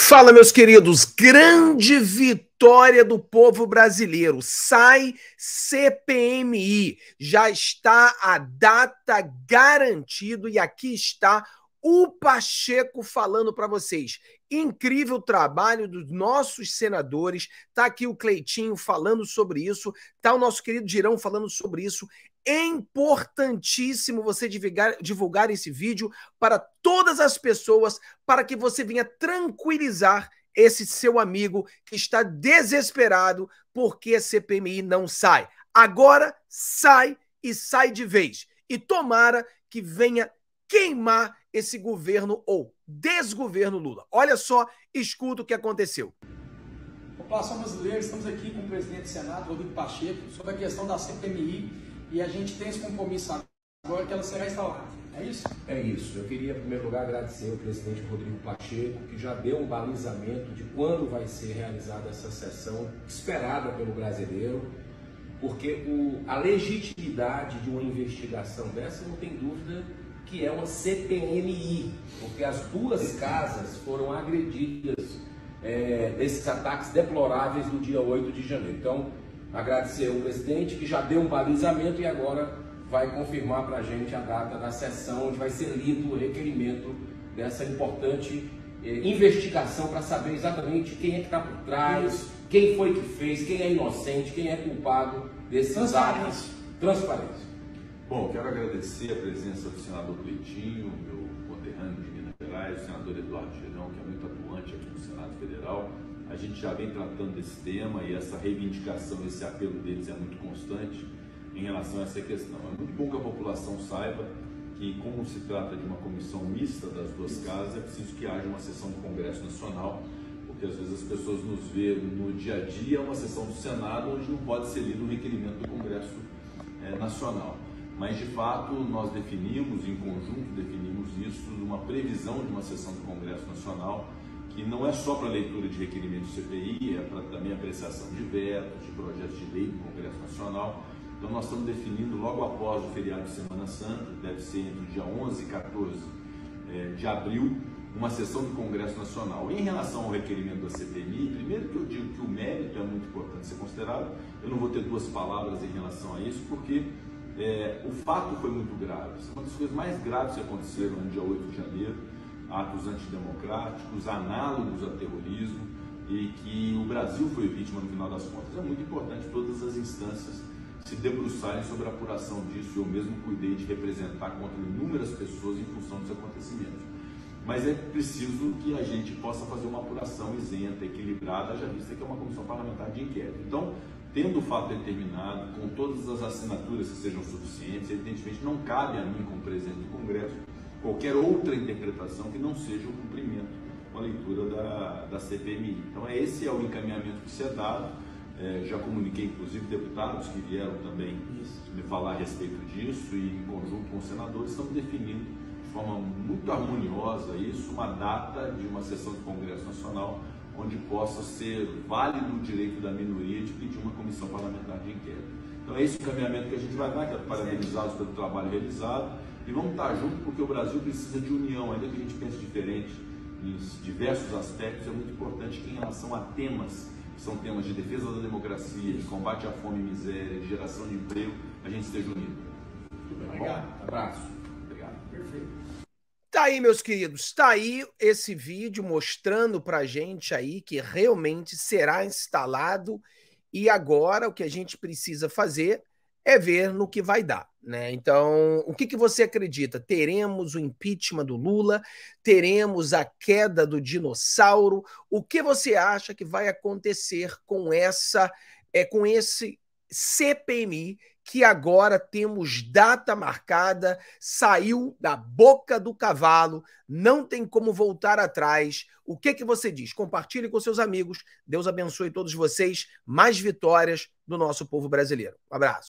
Fala, meus queridos, grande vitória do povo brasileiro. Sai CPMI. Já está a data garantido e aqui está o Pacheco falando para vocês. Incrível trabalho dos nossos senadores. Tá aqui o Cleitinho falando sobre isso, tá o nosso querido Girão falando sobre isso. É importantíssimo você divulgar, divulgar esse vídeo para todas as pessoas, para que você venha tranquilizar esse seu amigo que está desesperado porque a CPMI não sai. Agora sai e sai de vez. E tomara que venha queimar esse governo ou desgoverno Lula. Olha só, escuta o que aconteceu. População brasileira, estamos aqui com o presidente do Senado, Rodrigo Pacheco, sobre a questão da CPMI e a gente tem esse compromisso agora que ela será instalada. É isso? É isso. Eu queria, em primeiro lugar, agradecer ao presidente Rodrigo Pacheco, que já deu um balizamento de quando vai ser realizada essa sessão esperada pelo brasileiro, porque o, a legitimidade de uma investigação dessa, não tem dúvida que é uma CPMI, porque as duas casas foram agredidas é, desses ataques deploráveis no dia 8 de janeiro. Então, agradecer ao presidente que já deu um balizamento e agora vai confirmar para a gente a data da sessão onde vai ser lido o requerimento dessa importante eh, investigação para saber exatamente quem é que está por trás, quem foi que fez, quem é inocente, quem é culpado desses atos. Transparência. Bom, quero agradecer a presença do senador Cleitinho, meu conterrâneo de Minas Gerais, o senador Eduardo Girão, que é muito atuante aqui no Senado Federal a gente já vem tratando desse tema e essa reivindicação, esse apelo deles é muito constante em relação a essa questão. É muito bom que a população saiba que, como se trata de uma comissão mista das duas casas, é preciso que haja uma sessão do Congresso Nacional, porque às vezes as pessoas nos vê no dia a dia uma sessão do Senado onde não pode ser lido o requerimento do Congresso é, Nacional. Mas, de fato, nós definimos, em conjunto, definimos isso, uma previsão de uma sessão do Congresso Nacional que não é só para leitura de requerimentos do CPI, é para também apreciação de vetos, de projetos de lei do Congresso Nacional. Então nós estamos definindo logo após o feriado de Semana Santa, deve ser entre o dia 11 e 14 é, de abril, uma sessão do Congresso Nacional. Em relação ao requerimento da CPMI, primeiro que eu digo que o mérito é muito importante ser considerado, eu não vou ter duas palavras em relação a isso, porque é, o fato foi muito grave. Uma das coisas mais graves que aconteceram no dia 8 de janeiro atos antidemocráticos, análogos a terrorismo, e que o Brasil foi vítima no final das contas. É muito importante todas as instâncias se debruçarem sobre a apuração disso. Eu mesmo cuidei de representar contra inúmeras pessoas em função dos acontecimentos. Mas é preciso que a gente possa fazer uma apuração isenta, equilibrada, já vista que é uma comissão parlamentar de inquérito. Então, tendo o fato determinado, com todas as assinaturas que sejam suficientes, evidentemente não cabe a mim, como presidente do Congresso, qualquer outra interpretação que não seja o cumprimento com a leitura da, da CPMI. Então, esse é o encaminhamento que se é dado. É, já comuniquei, inclusive, deputados que vieram também Isso. me falar a respeito disso e, em conjunto com os senadores, estamos definindo de forma muito harmoniosa isso, uma data de uma sessão do Congresso Nacional onde possa ser válido o direito da minoria de pedir uma comissão parlamentar de inquérito. Então, é esse o encaminhamento que a gente vai dar, quero parabenizá-los pelo trabalho realizado e vamos estar juntos porque o Brasil precisa de união, ainda que a gente pense diferente em diversos aspectos, é muito importante que em relação a temas, que são temas de defesa da democracia, de combate à fome e miséria, de geração de emprego, a gente esteja unido. Obrigado. Bom, abraço. Obrigado. Perfeito. Tá aí, meus queridos, tá aí esse vídeo mostrando pra gente aí que realmente será instalado e agora o que a gente precisa fazer é ver no que vai dar. Né? Então, o que, que você acredita? Teremos o impeachment do Lula? Teremos a queda do dinossauro? O que você acha que vai acontecer com essa, é, com esse CPMI que agora temos data marcada, saiu da boca do cavalo, não tem como voltar atrás. O que que você diz? Compartilhe com seus amigos. Deus abençoe todos vocês. Mais vitórias do nosso povo brasileiro. Um abraço.